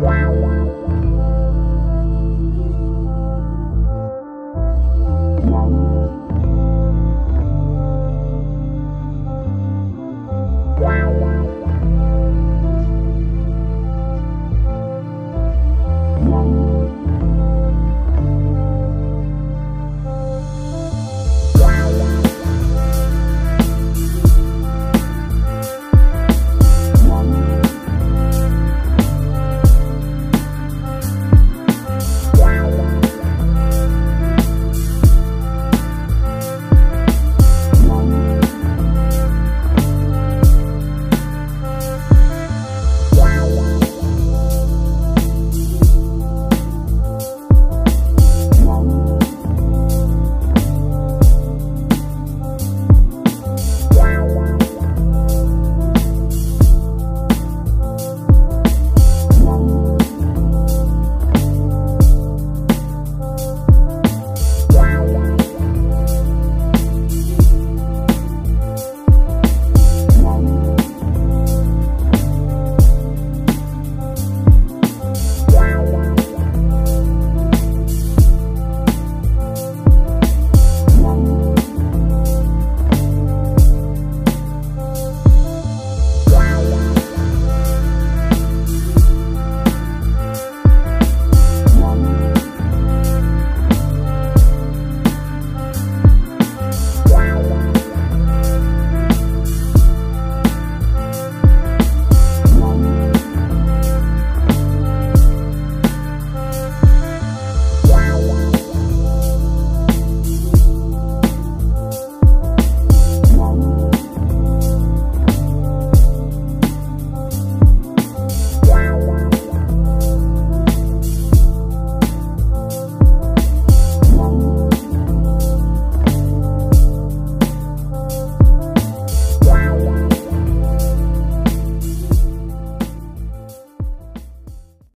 Wow.